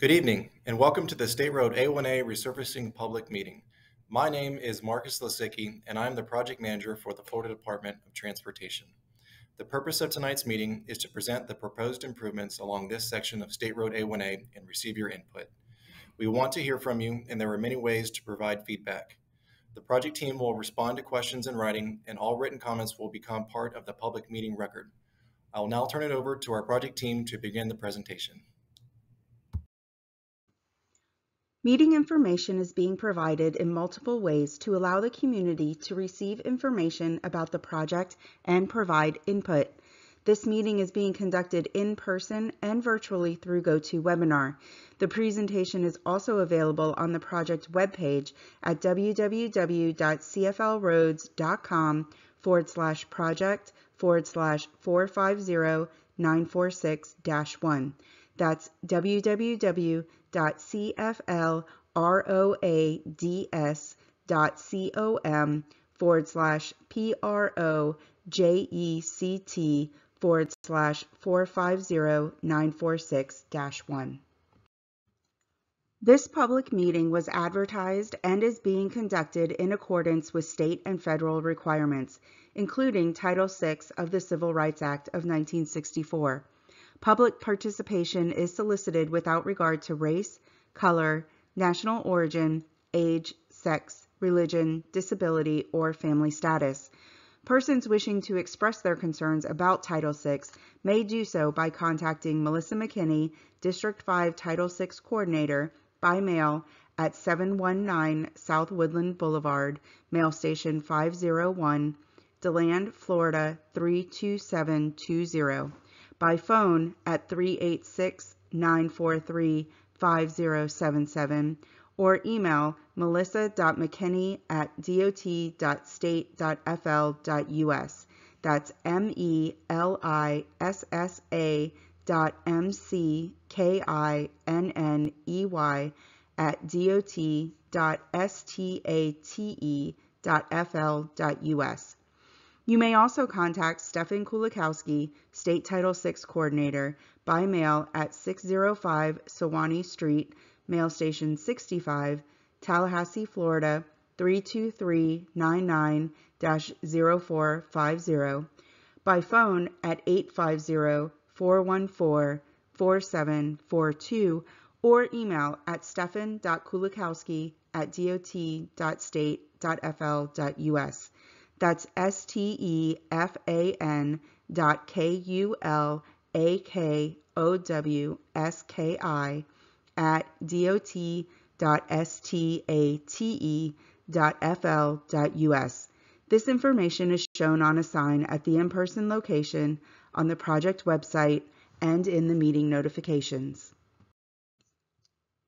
Good evening, and welcome to the State Road A1A Resurfacing Public Meeting. My name is Marcus Lisicki, and I am the project manager for the Florida Department of Transportation. The purpose of tonight's meeting is to present the proposed improvements along this section of State Road A1A and receive your input. We want to hear from you, and there are many ways to provide feedback. The project team will respond to questions in writing, and all written comments will become part of the public meeting record. I will now turn it over to our project team to begin the presentation. Meeting information is being provided in multiple ways to allow the community to receive information about the project and provide input. This meeting is being conducted in person and virtually through GoToWebinar. The presentation is also available on the project webpage at www.cflroads.com forward slash project forward slash 450-946-1. That's www.cflroads.com forward slash P-R-O-J-E-C-T forward slash 450-946-1. This public meeting was advertised and is being conducted in accordance with state and federal requirements, including Title VI of the Civil Rights Act of 1964. Public participation is solicited without regard to race, color, national origin, age, sex, religion, disability, or family status. Persons wishing to express their concerns about Title VI may do so by contacting Melissa McKinney, District 5 Title VI Coordinator, by mail at 719 South Woodland Boulevard, Mail Station 501, DeLand, Florida 32720. By phone at 386 943 5077 or email melissa.mckinney at dot.state.fl.us. That's M-E-L-I-S-S-A dot M-C-K-I-N-N-E-Y at dot.state.fl.us. You may also contact Stefan Kulakowski, State Title VI Coordinator, by mail at 605 Suwannee Street, Mail Station 65, Tallahassee, Florida 32399-0450, by phone at 850-414-4742, or email at stefan.kulakowski at dot.state.fl.us. That's S-T-E-F-A-N dot K-U-L-A-K-O-W-S-K-I at dot dot S T A T E F L dot U S. This information is shown on a sign at the in-person location, on the project website, and in the meeting notifications.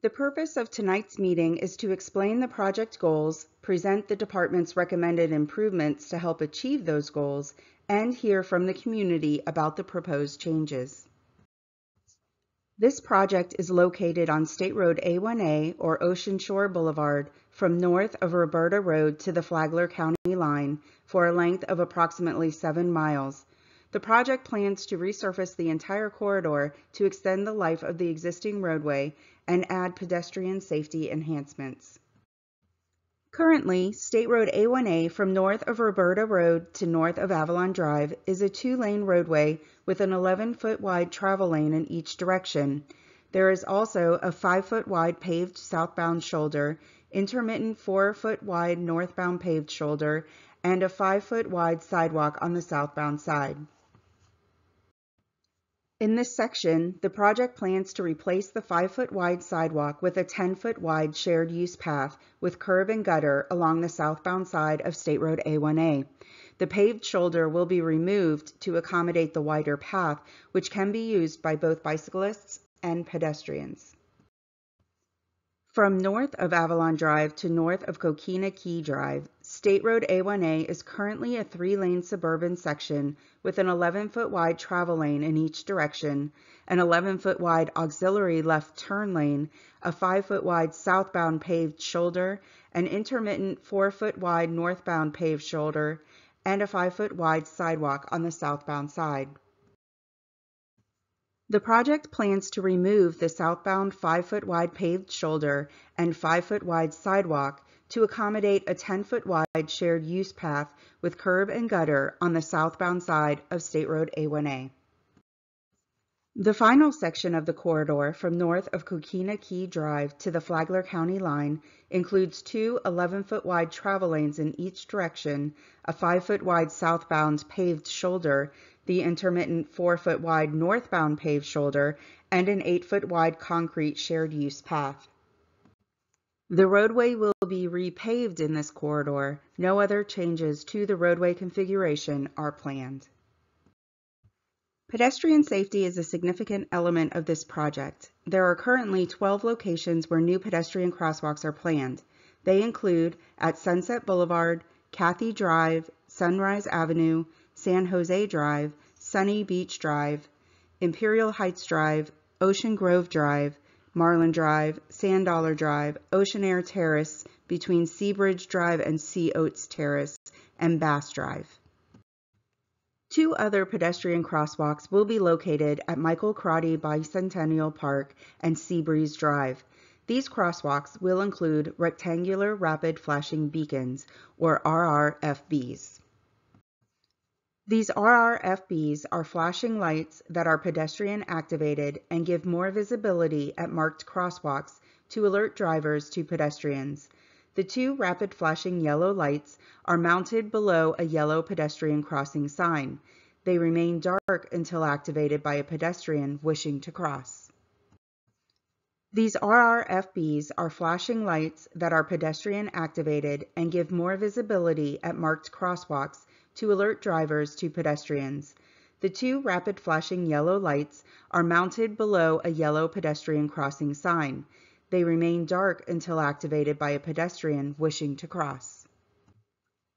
The purpose of tonight's meeting is to explain the project goals, present the department's recommended improvements to help achieve those goals, and hear from the community about the proposed changes. This project is located on State Road A1A or Ocean Shore Boulevard from north of Roberta Road to the Flagler County line for a length of approximately 7 miles. The project plans to resurface the entire corridor to extend the life of the existing roadway and add pedestrian safety enhancements. Currently, State Road A1A from north of Roberta Road to north of Avalon Drive is a two-lane roadway with an 11-foot wide travel lane in each direction. There is also a 5-foot wide paved southbound shoulder, intermittent 4-foot wide northbound paved shoulder, and a 5-foot wide sidewalk on the southbound side. In this section, the project plans to replace the 5-foot wide sidewalk with a 10-foot wide shared use path with curb and gutter along the southbound side of State Road A1A. The paved shoulder will be removed to accommodate the wider path, which can be used by both bicyclists and pedestrians. From north of Avalon Drive to north of Coquina Key Drive, State Road A1A is currently a three-lane suburban section with an 11-foot wide travel lane in each direction, an 11-foot wide auxiliary left turn lane, a 5-foot wide southbound paved shoulder, an intermittent 4-foot wide northbound paved shoulder, and a 5-foot wide sidewalk on the southbound side. The project plans to remove the southbound 5-foot wide paved shoulder and 5-foot wide sidewalk to accommodate a 10-foot wide shared use path with curb and gutter on the southbound side of State Road A1A. The final section of the corridor from north of Coquina Key Drive to the Flagler County line includes two 11-foot wide travel lanes in each direction, a 5-foot wide southbound paved shoulder, the intermittent 4-foot wide northbound paved shoulder, and an 8-foot wide concrete shared use path. The roadway will be repaved in this corridor. No other changes to the roadway configuration are planned. Pedestrian safety is a significant element of this project. There are currently 12 locations where new pedestrian crosswalks are planned. They include at Sunset Boulevard, Cathy Drive, Sunrise Avenue, San Jose Drive, Sunny Beach Drive, Imperial Heights Drive, Ocean Grove Drive, Marlin Drive, Sand Dollar Drive, Ocean Air Terrace between Seabridge Drive and Sea Oats Terrace, and Bass Drive. Two other pedestrian crosswalks will be located at Michael Crotty Bicentennial Park and Seabreeze Drive. These crosswalks will include rectangular rapid flashing beacons, or RRFBs. These RRFBs are flashing lights that are pedestrian activated and give more visibility at marked crosswalks to alert drivers to pedestrians. The two rapid flashing yellow lights are mounted below a yellow pedestrian crossing sign. They remain dark until activated by a pedestrian wishing to cross. These RRFBs are flashing lights that are pedestrian activated and give more visibility at marked crosswalks to alert drivers to pedestrians. The two rapid flashing yellow lights are mounted below a yellow pedestrian crossing sign. They remain dark until activated by a pedestrian wishing to cross.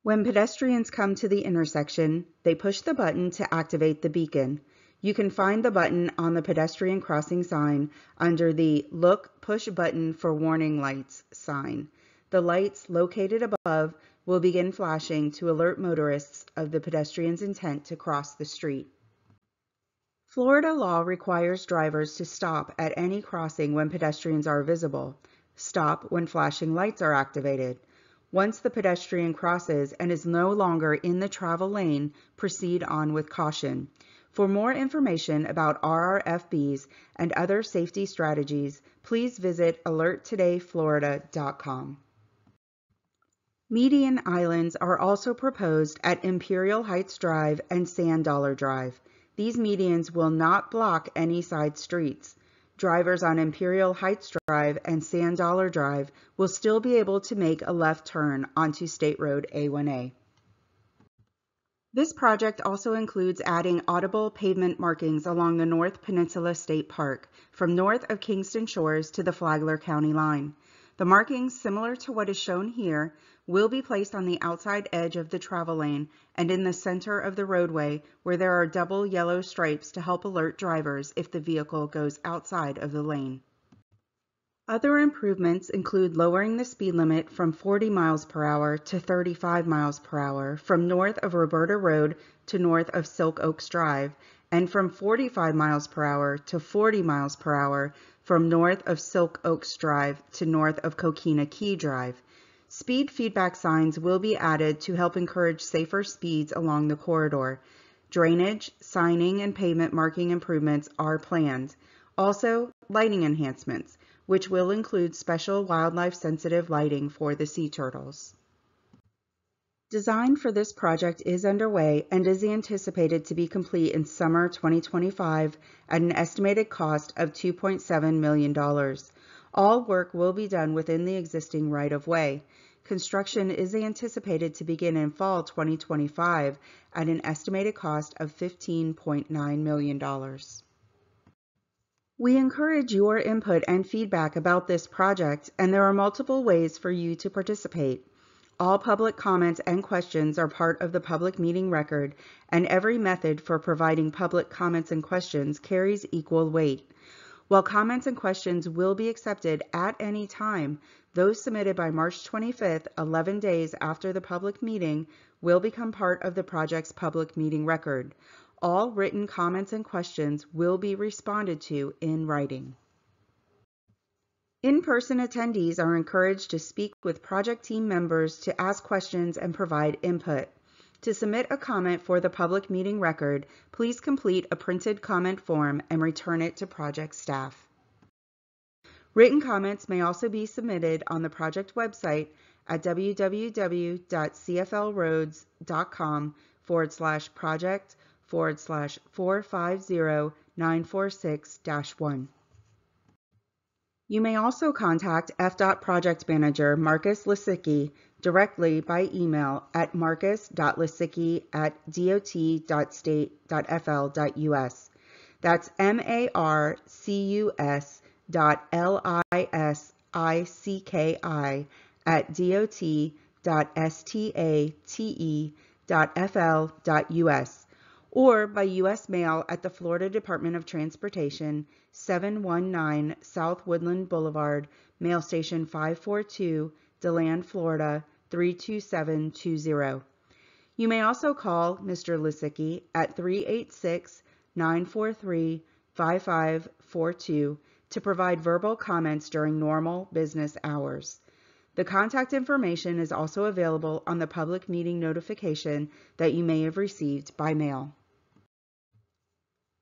When pedestrians come to the intersection, they push the button to activate the beacon. You can find the button on the pedestrian crossing sign under the Look Push Button for Warning Lights sign. The lights located above will begin flashing to alert motorists of the pedestrian's intent to cross the street. Florida law requires drivers to stop at any crossing when pedestrians are visible. Stop when flashing lights are activated. Once the pedestrian crosses and is no longer in the travel lane, proceed on with caution. For more information about RRFBs and other safety strategies, please visit alerttodayflorida.com. Median islands are also proposed at Imperial Heights Drive and Sand Dollar Drive. These medians will not block any side streets. Drivers on Imperial Heights Drive and Sand Dollar Drive will still be able to make a left turn onto State Road A1A. This project also includes adding audible pavement markings along the North Peninsula State Park from north of Kingston Shores to the Flagler County line. The markings, similar to what is shown here, will be placed on the outside edge of the travel lane and in the center of the roadway where there are double yellow stripes to help alert drivers if the vehicle goes outside of the lane. Other improvements include lowering the speed limit from 40 miles per hour to 35 miles per hour from north of Roberta Road to north of Silk Oaks Drive and from 45 miles per hour to 40 miles per hour from north of Silk Oaks Drive to north of Coquina Key Drive. Speed feedback signs will be added to help encourage safer speeds along the corridor. Drainage, signing, and pavement marking improvements are planned. Also, lighting enhancements, which will include special wildlife-sensitive lighting for the sea turtles. Design for this project is underway and is anticipated to be complete in summer 2025 at an estimated cost of $2.7 million. All work will be done within the existing right-of-way. Construction is anticipated to begin in fall 2025 at an estimated cost of $15.9 million. We encourage your input and feedback about this project, and there are multiple ways for you to participate. All public comments and questions are part of the public meeting record, and every method for providing public comments and questions carries equal weight. While comments and questions will be accepted at any time, those submitted by March 25th, 11 days after the public meeting, will become part of the project's public meeting record. All written comments and questions will be responded to in writing. In-person attendees are encouraged to speak with project team members to ask questions and provide input. To submit a comment for the public meeting record, please complete a printed comment form and return it to project staff. Written comments may also be submitted on the project website at www.cflroads.com forward slash project forward slash 450946-1. You may also contact FDOT Project Manager Marcus Lisicki directly by email at marcus.lisicki at dot.state.fl.us. That's M-A-R-C-U-S dot L-I-S-I-C-K-I at dot.state.fl.us or by U.S. mail at the Florida Department of Transportation, 719 South Woodland Boulevard, Mail Station 542, DeLand, Florida 32720. You may also call Mr. Lisicki at 386 943 5542 to provide verbal comments during normal business hours. The contact information is also available on the public meeting notification that you may have received by mail.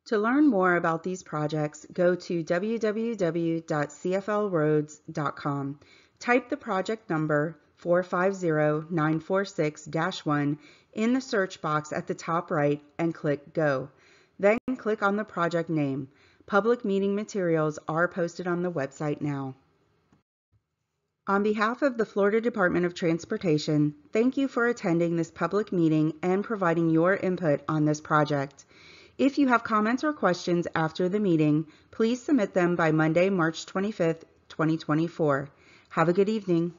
To learn more about these projects, go to www.cflroads.com. Type the project number 450946-1 in the search box at the top right and click Go. Then click on the project name. Public meeting materials are posted on the website now. On behalf of the Florida Department of Transportation, thank you for attending this public meeting and providing your input on this project. If you have comments or questions after the meeting, please submit them by Monday, March 25th, 2024. Have a good evening.